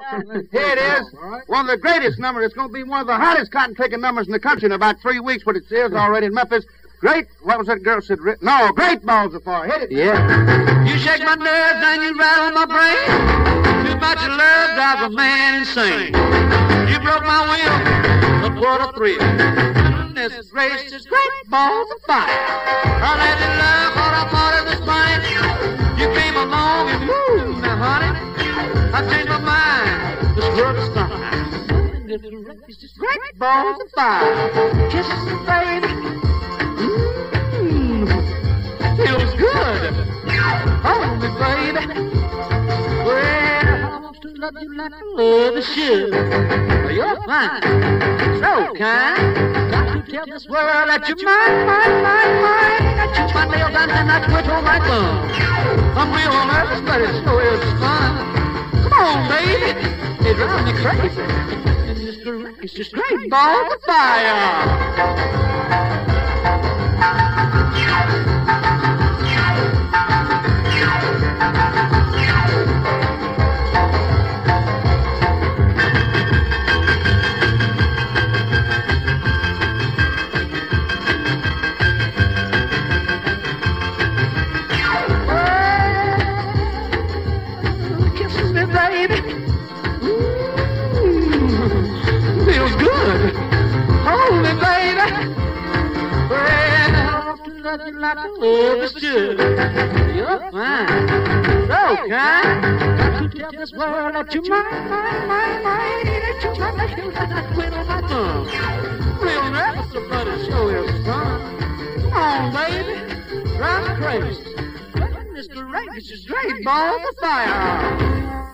Here it is. One of the greatest numbers. It's going to be one of the hottest cotton picking numbers in the country in about three weeks, but it is already in Memphis. Great, what was that girl said? Ri- No, great balls of fire. Hit it. Yeah. You shake my nerves and you rattle my brain. Too much love drives a man insane. You broke my will, but what a thrill. Goodness gracious, great balls of fire. I let you love what is fine. Great balls of fire. Kisses me, baby. Mmm, feels good. Hold me, baby. Well, I want to love you like I love the should. You're fine, so kind. Got to tell this world that you're mine, mine, mine, mine. I chew my nails down and I twiddle my thumb. I'm real nervous, but it sure is fun. Come on, baby. It drives me crazy. This girl is just great fire. You like should. You're fine, so kind. To tell this world that you're mine, mine, mine, mine. That you're mine, that you're mine, that twiddle my thumb. Real nervous, but it sure is fun. Come on, baby. Drive crazy. Mr. Rank, this is great balls of fire.